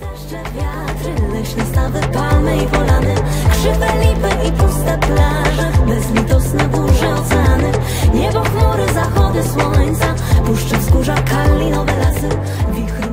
Deszcze, wiatry, leśne stawy, palmy i polany. Krzywe lipy i puste plaże Bezlitosne burze, oceany. Niebo, chmury, zachody słońca Puszcze wzgórza, kalinowe lasy. Wichry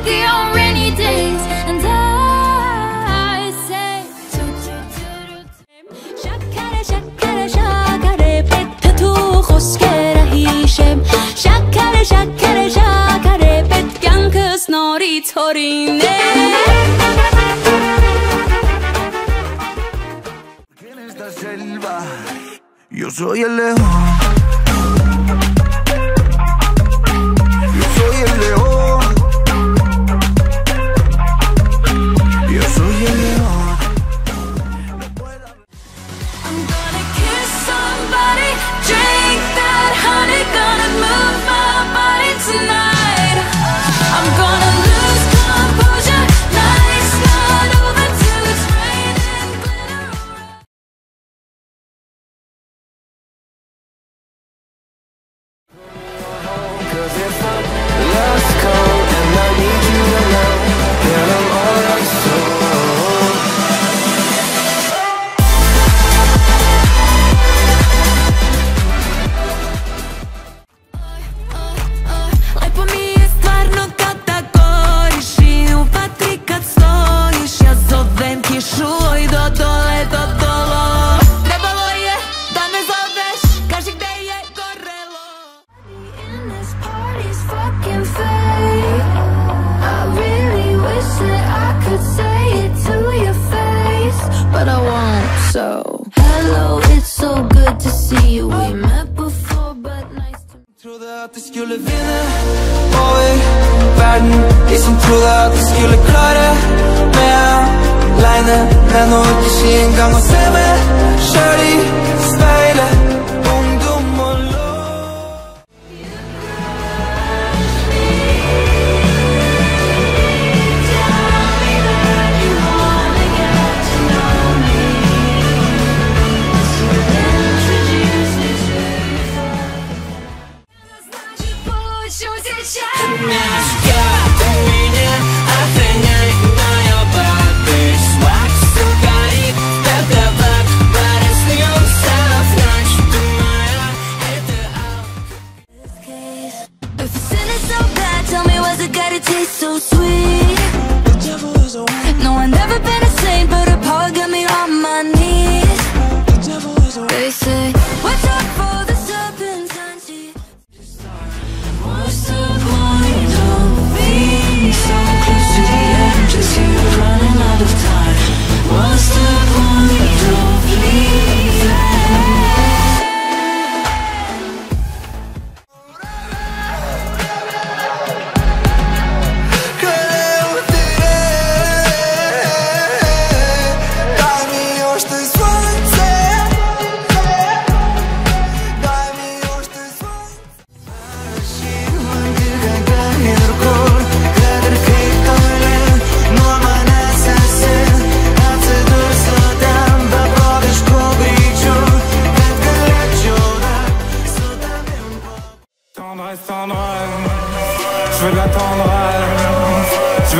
boogie on rainy days and I say Շաքարե շաքարե շաքարե պետք է դու խոսքերը հիշեմ Շաքարե շաքարե շաքարե պետք կյանքս նորից հորինեմ Yo soy el león. De som trodde at de skulle klare meg aleine, men nå ikke si engang å se meg sjøl i speilet.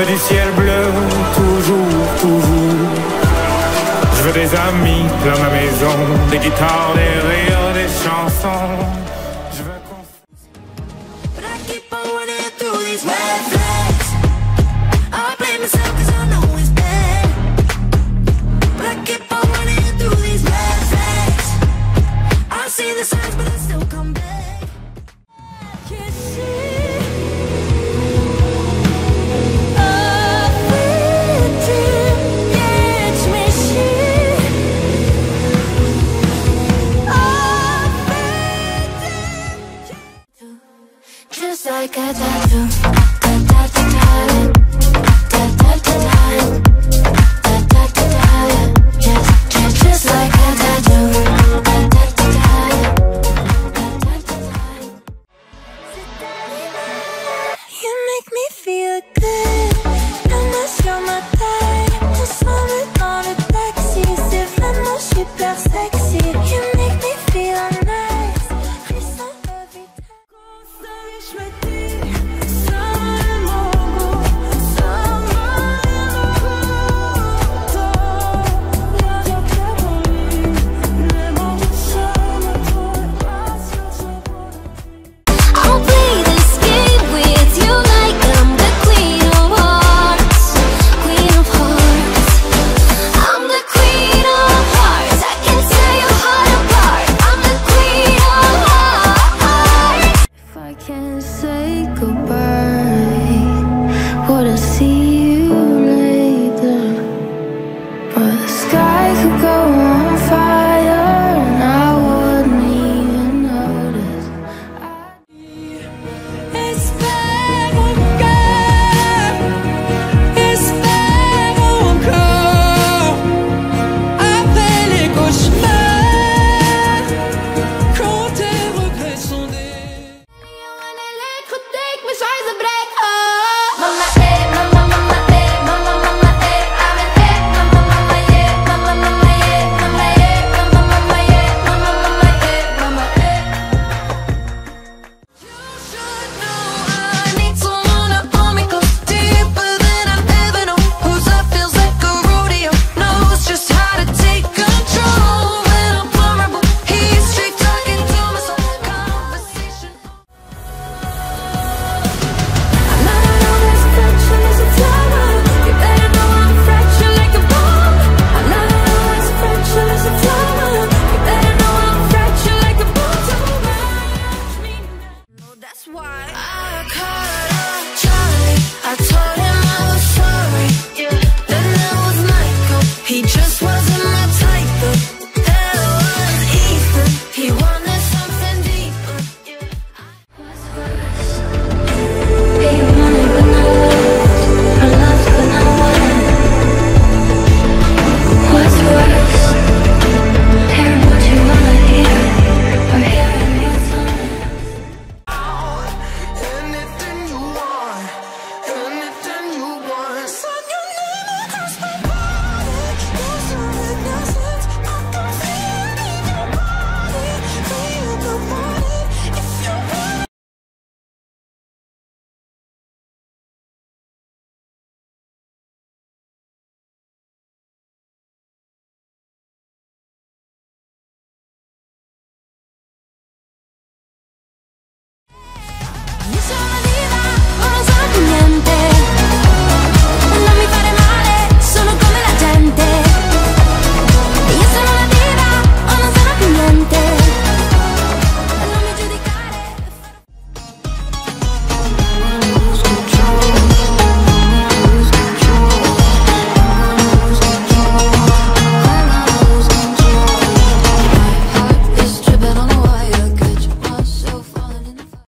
veux du ciel bleu, toujours, toujours. Je veux des amis dans ma maison, des guitares, des rires, des chansons. The signs do, da da da da.